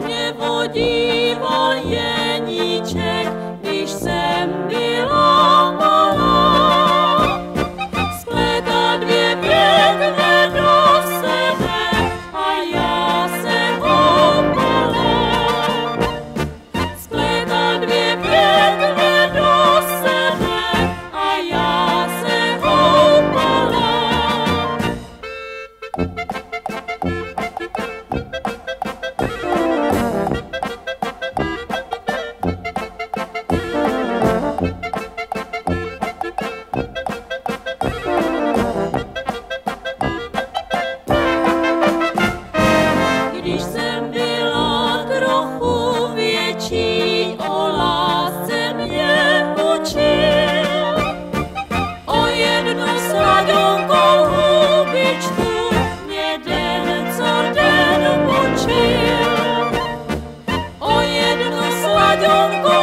Yeah. 永不。